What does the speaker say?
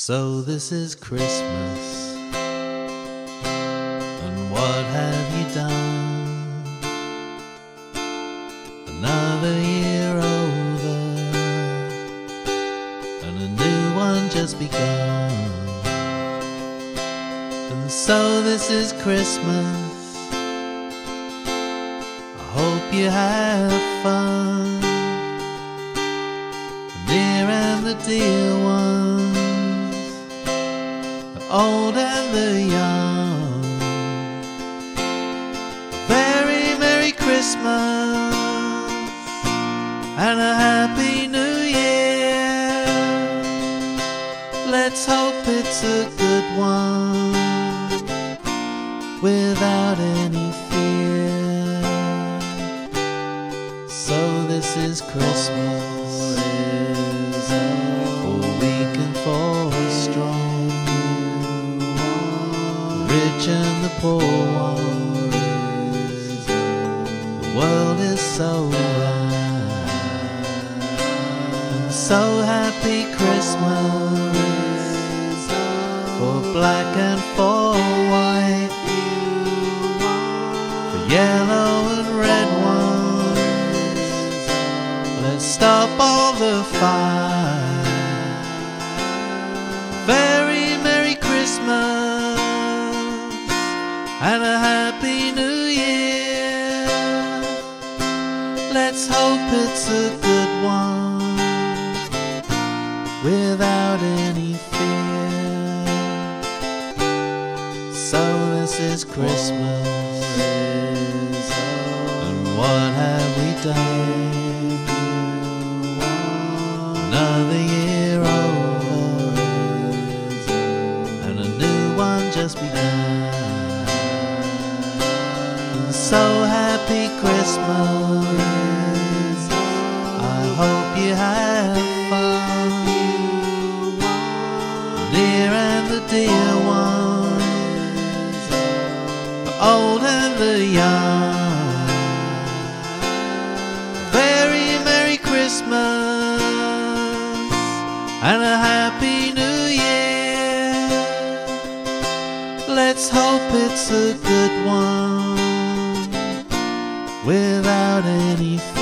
So this is Christmas, and what have you done? Another year over, and a new one just begun. And so this is Christmas. I hope you have fun, the near and the dear the old and the young. Very Merry Christmas and a Happy New Year. Let's hope it's a good one without any fear. So this is Christmas rich and the poor. The world is so. And so happy Christmas for black and for white, for yellow and red ones. Let's stop all the fight. Happy New Year. Let's hope it's a good one without any fear. So this is Christmas, and what have we done? Another year over, and a new one just begun. So happy Christmas! I hope you have fun, dear and the dear ones, the old and the young. Very Merry Christmas and a Happy New Year. Let's hope it's a good one without any